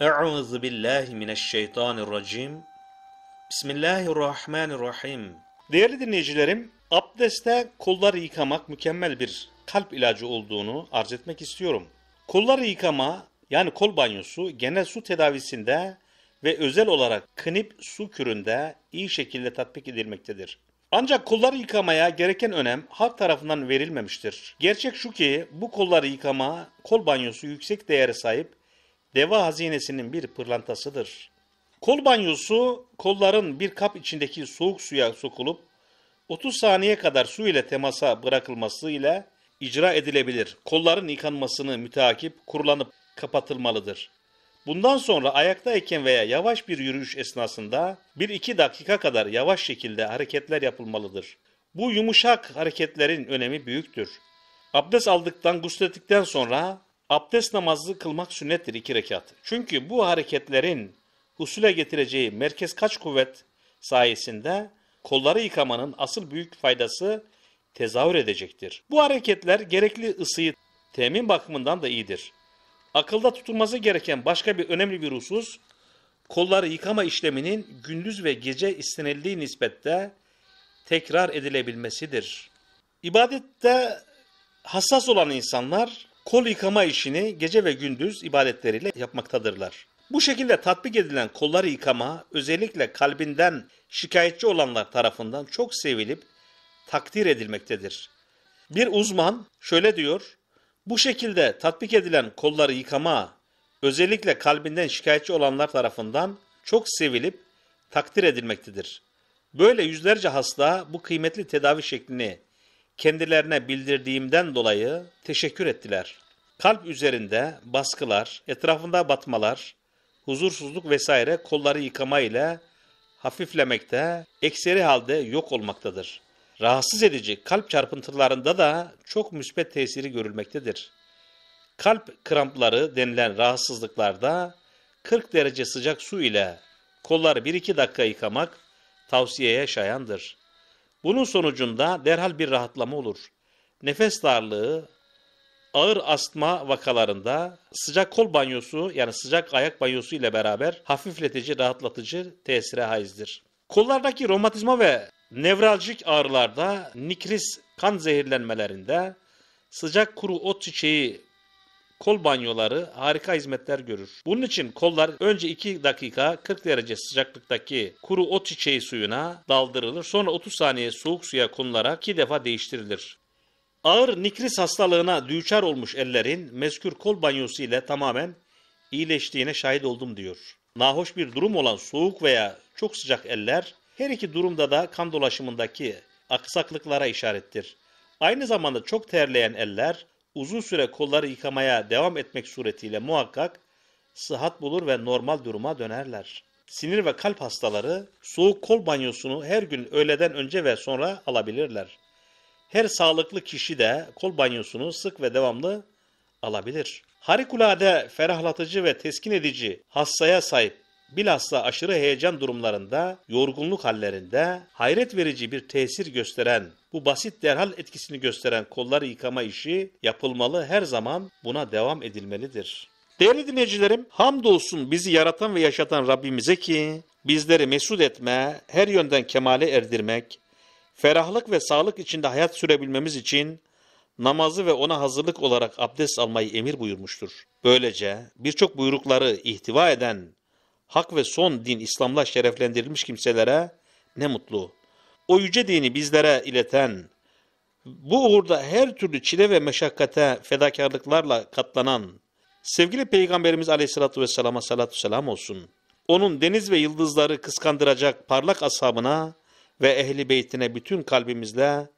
Euzu billahi mineşşeytanirracim. Bismillahirrahmanirrahim. Değerli dinleyicilerim, abdestte kolları yıkamak mükemmel bir kalp ilacı olduğunu arz etmek istiyorum. Kolları yıkama yani kol banyosu genel su tedavisinde ve özel olarak knip su küründe iyi şekilde tatbik edilmektedir. Ancak kolları yıkamaya gereken önem halk tarafından verilmemiştir. Gerçek şu ki bu kolları yıkama kol banyosu yüksek değere sahip deva hazinesinin bir pırlantasıdır. Kol banyosu kolların bir kap içindeki soğuk suya sokulup 30 saniye kadar su ile temasa bırakılması ile icra edilebilir. Kolların yıkanmasını müteakip kurulanıp kapatılmalıdır. Bundan sonra ayaktayken veya yavaş bir yürüyüş esnasında 1-2 dakika kadar yavaş şekilde hareketler yapılmalıdır. Bu yumuşak hareketlerin önemi büyüktür. Abdest aldıktan, guslettikten sonra abdest namazı kılmak sünnettir iki rekat. Çünkü bu hareketlerin husule getireceği merkez kaç kuvvet sayesinde kolları yıkamanın asıl büyük faydası tezahür edecektir. Bu hareketler gerekli ısıyı temin bakımından da iyidir. Akılda tutulması gereken başka bir önemli bir husus, kolları yıkama işleminin gündüz ve gece istenildiği nispette tekrar edilebilmesidir. İbadette hassas olan insanlar kol yıkama işini gece ve gündüz ibadetleriyle yapmaktadırlar. Bu şekilde tatbik edilen kolları yıkama özellikle kalbinden şikayetçi olanlar tarafından çok sevilip takdir edilmektedir. Bir uzman şöyle diyor, bu şekilde tatbik edilen kolları yıkama özellikle kalbinden şikayetçi olanlar tarafından çok sevilip takdir edilmektedir. Böyle yüzlerce hasta bu kıymetli tedavi şeklini kendilerine bildirdiğimden dolayı teşekkür ettiler. Kalp üzerinde baskılar, etrafında batmalar, huzursuzluk vesaire kolları yıkama ile hafiflemekte, ekseri halde yok olmaktadır. Rahatsız edici kalp çarpıntılarında da çok müspet tesiri görülmektedir. Kalp krampları denilen rahatsızlıklarda 40 derece sıcak su ile kolları 1-2 dakika yıkamak tavsiyeye şayandır. Bunun sonucunda derhal bir rahatlama olur. Nefes darlığı, ağır astma vakalarında sıcak kol banyosu yani sıcak ayak banyosu ile beraber hafifletici, rahatlatıcı tesire haizdir. Kollardaki romatizma ve nevraljik ağrılarda, nikris kan zehirlenmelerinde sıcak kuru ot çiçeği kol banyoları harika hizmetler görür. Bunun için kollar önce 2 dakika 40 derece sıcaklıktaki kuru ot çiçeği suyuna daldırılır. Sonra 30 saniye soğuk suya konularak 2 defa değiştirilir. Ağır nikris hastalığına düçar olmuş ellerin meskür kol banyosu ile tamamen iyileştiğine şahit oldum diyor. Nahoş bir durum olan soğuk veya çok sıcak eller her iki durumda da kan dolaşımındaki aksaklıklara işarettir. Aynı zamanda çok terleyen eller uzun süre kolları yıkamaya devam etmek suretiyle muhakkak sıhhat bulur ve normal duruma dönerler. Sinir ve kalp hastaları soğuk kol banyosunu her gün öğleden önce ve sonra alabilirler. Her sağlıklı kişi de kol banyosunu sık ve devamlı alabilir. Harikulade ferahlatıcı ve teskin edici hassaya sahip bilhassa aşırı heyecan durumlarında, yorgunluk hallerinde hayret verici bir tesir gösteren, bu basit derhal etkisini gösteren kolları yıkama işi yapılmalı, her zaman buna devam edilmelidir. Değerli dinleyicilerim, hamdolsun bizi yaratan ve yaşatan Rabbimize ki bizleri mesut etme, her yönden kemale erdirmek, ferahlık ve sağlık içinde hayat sürebilmemiz için namazı ve ona hazırlık olarak abdest almayı emir buyurmuştur. Böylece birçok buyrukları ihtiva eden hak ve son din İslam'la şereflendirilmiş kimselere ne mutlu. O yüce dini bizlere ileten, bu uğurda her türlü çile ve meşakkate fedakarlıklarla katlanan sevgili Peygamberimiz Aleyhisselatü Vesselam'a salatu selam olsun. Onun deniz ve yıldızları kıskandıracak parlak ashabına ve ehli beytine bütün kalbimizle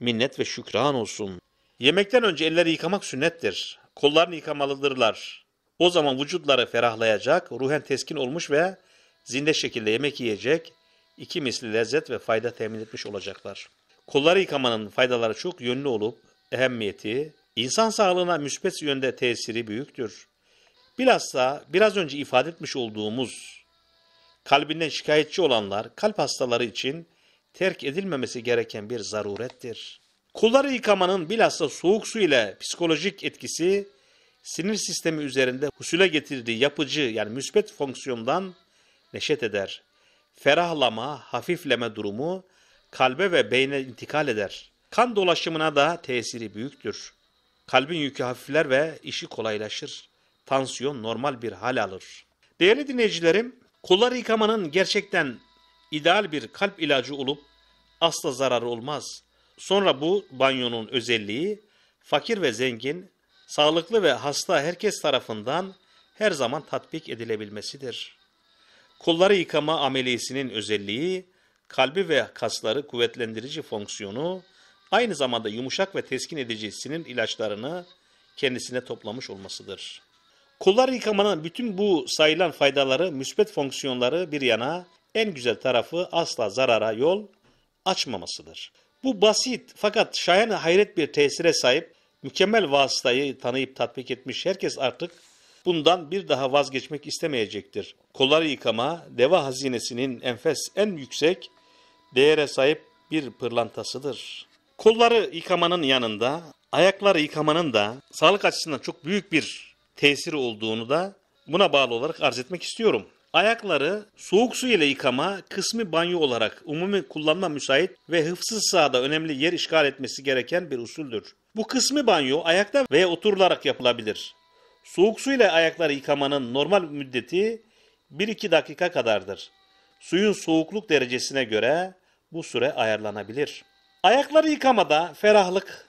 minnet ve şükran olsun. Yemekten önce elleri yıkamak sünnettir. Kollarını yıkamalıdırlar. O zaman vücutları ferahlayacak, ruhen teskin olmuş ve zinde şekilde yemek yiyecek, iki misli lezzet ve fayda temin etmiş olacaklar. Kolları yıkamanın faydaları çok yönlü olup, ehemmiyeti, insan sağlığına müspet yönde tesiri büyüktür. Bilhassa biraz önce ifade etmiş olduğumuz kalbinden şikayetçi olanlar kalp hastaları için terk edilmemesi gereken bir zarurettir. Kolları yıkamanın bilhassa soğuk su ile psikolojik etkisi sinir sistemi üzerinde husule getirdiği yapıcı yani müsbet fonksiyondan neşet eder. Ferahlama, hafifleme durumu kalbe ve beyne intikal eder. Kan dolaşımına da tesiri büyüktür. Kalbin yükü hafifler ve işi kolaylaşır. Tansiyon normal bir hal alır. Değerli dinleyicilerim, kolları yıkamanın gerçekten ideal bir kalp ilacı olup asla zararı olmaz. Sonra bu banyonun özelliği fakir ve zengin, sağlıklı ve hasta herkes tarafından her zaman tatbik edilebilmesidir. Kolları yıkama ameliyesinin özelliği kalbi ve kasları kuvvetlendirici fonksiyonu, aynı zamanda yumuşak ve teskin edici sinir ilaçlarını kendisine toplamış olmasıdır. Kollar yıkamanın bütün bu sayılan faydaları, müsbet fonksiyonları bir yana, en güzel tarafı asla zarara yol açmamasıdır. Bu basit fakat şayan hayret bir tesire sahip, mükemmel vasıtayı tanıyıp tatbik etmiş herkes artık bundan bir daha vazgeçmek istemeyecektir. Kolları yıkama, deva hazinesinin enfes en yüksek değere sahip bir pırlantasıdır. Kolları yıkamanın yanında ayakları yıkamanın da sağlık açısından çok büyük bir tesiri olduğunu da buna bağlı olarak arz etmek istiyorum. Ayakları soğuk su ile yıkama kısmi banyo olarak umumi kullanma müsait ve hıfsız sahada önemli yer işgal etmesi gereken bir usuldür. Bu kısmi banyo ayakta veya oturularak yapılabilir. Soğuk su ile ayakları yıkamanın normal müddeti 1-2 dakika kadardır. Suyun soğukluk derecesine göre bu süre ayarlanabilir. Ayakları yıkamada ferahlık,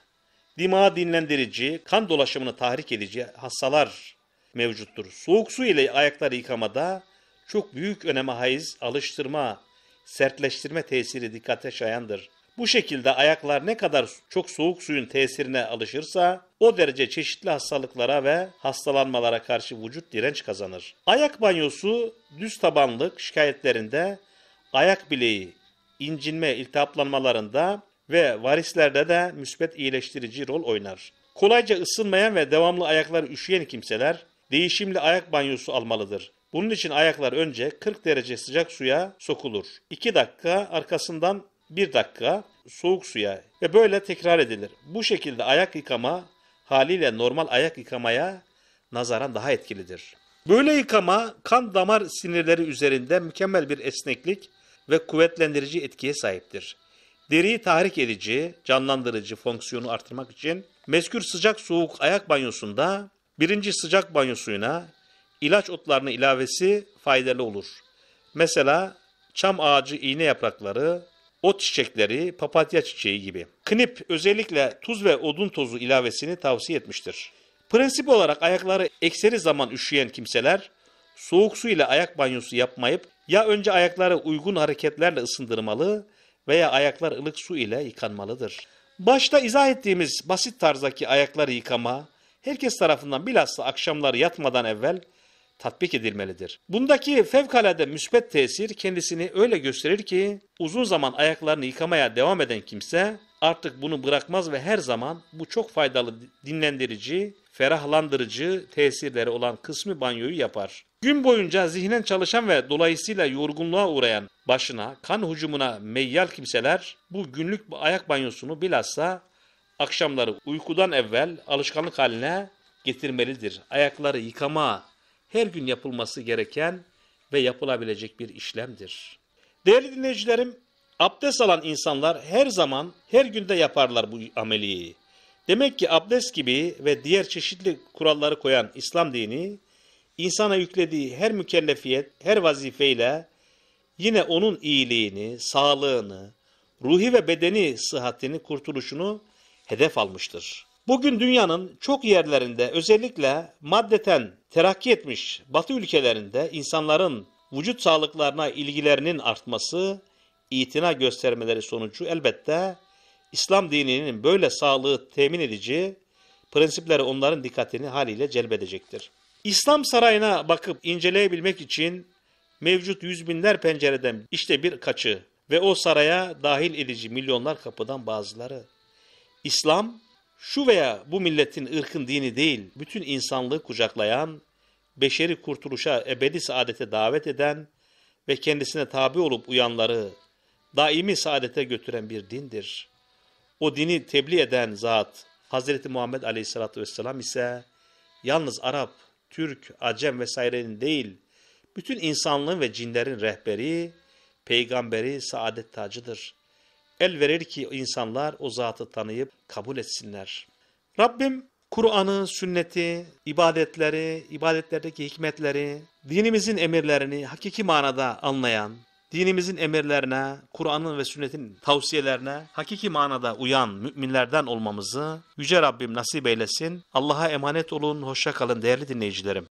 dimağı dinlendirici, kan dolaşımını tahrik edici hassalar mevcuttur. Soğuk su ile ayakları yıkamada çok büyük öneme haiz alıştırma, sertleştirme tesiri dikkate şayandır. Bu şekilde ayaklar ne kadar çok soğuk suyun tesirine alışırsa o derece çeşitli hastalıklara ve hastalanmalara karşı vücut direnç kazanır. Ayak banyosu düz tabanlık şikayetlerinde ayak bileği, incinme, iltihaplanmalarında ve varislerde de müsbet iyileştirici rol oynar. Kolayca ısınmayan ve devamlı ayakları üşüyen kimseler değişimli ayak banyosu almalıdır. Bunun için ayaklar önce 40 derece sıcak suya sokulur. 2 dakika arkasından 1 dakika soğuk suya ve böyle tekrar edilir. Bu şekilde ayak yıkama haliyle normal ayak yıkamaya nazaran daha etkilidir. Böyle yıkama kan damar sinirleri üzerinde mükemmel bir esneklik ve kuvvetlendirici etkiye sahiptir. Deriyi tahrik edici, canlandırıcı fonksiyonu artırmak için meskür sıcak soğuk ayak banyosunda birinci sıcak banyo suyuna ilaç otlarının ilavesi faydalı olur. Mesela çam ağacı iğne yaprakları, ot çiçekleri, papatya çiçeği gibi. Knip özellikle tuz ve odun tozu ilavesini tavsiye etmiştir. Prensip olarak ayakları ekseri zaman üşüyen kimseler soğuk su ile ayak banyosu yapmayıp ya önce ayakları uygun hareketlerle ısındırmalı veya ayaklar ılık su ile yıkanmalıdır. Başta izah ettiğimiz basit tarzdaki ayakları yıkama herkes tarafından bilhassa akşamları yatmadan evvel tatbik edilmelidir. Bundaki fevkalade müsbet tesir kendisini öyle gösterir ki uzun zaman ayaklarını yıkamaya devam eden kimse artık bunu bırakmaz ve her zaman bu çok faydalı dinlendirici, ferahlandırıcı tesirleri olan kısmı banyoyu yapar. Gün boyunca zihnen çalışan ve dolayısıyla yorgunluğa uğrayan başına, kan hücumuna meyyal kimseler bu günlük ayak banyosunu bilhassa akşamları uykudan evvel alışkanlık haline getirmelidir. Ayakları yıkama her gün yapılması gereken ve yapılabilecek bir işlemdir. Değerli dinleyicilerim, abdest alan insanlar her zaman, her günde yaparlar bu ameliyeyi. Demek ki abdest gibi ve diğer çeşitli kuralları koyan İslam dini, insana yüklediği her mükellefiyet, her vazifeyle yine onun iyiliğini, sağlığını, ruhi ve bedeni sıhhatini, kurtuluşunu hedef almıştır. Bugün dünyanın çok yerlerinde özellikle maddeten terakki etmiş batı ülkelerinde insanların vücut sağlıklarına ilgilerinin artması, itina göstermeleri sonucu elbette İslam dininin böyle sağlığı temin edici prensipleri onların dikkatini haliyle celbedecektir. İslam sarayına bakıp inceleyebilmek için mevcut yüz binler pencereden işte birkaçı ve o saraya dahil edici milyonlar kapıdan bazıları. İslam şu veya bu milletin ırkın dini değil, bütün insanlığı kucaklayan, beşeri kurtuluşa, ebedi saadete davet eden ve kendisine tabi olup uyanları daimi saadete götüren bir dindir. O dini tebliğ eden zat Hz. Muhammed Aleyhisselatü Vesselam ise yalnız Arap, Türk, Acem vesairenin değil, bütün insanlığın ve cinlerin rehberi, peygamberi, saadet tacıdır. El verir ki insanlar o zatı tanıyıp kabul etsinler. Rabbim Kur'an'ı, sünneti, ibadetleri, ibadetlerdeki hikmetleri, dinimizin emirlerini hakiki manada anlayan, dinimizin emirlerine, Kur'an'ın ve sünnetin tavsiyelerine hakiki manada uyan müminlerden olmamızı Yüce Rabbim nasip eylesin. Allah'a emanet olun, hoşça kalın değerli dinleyicilerim.